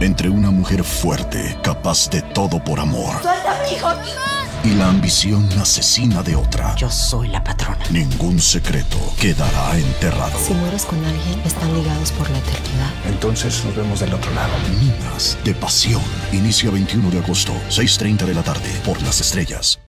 entre una mujer fuerte, capaz de todo por amor. ¡Suelta hijo! Y la ambición asesina de otra. Yo soy la patrona. Ningún secreto quedará enterrado. Si mueres con alguien, están ligados por la eternidad. Entonces nos vemos del otro lado. Minas de pasión. Inicia 21 de agosto, 6.30 de la tarde, por las estrellas.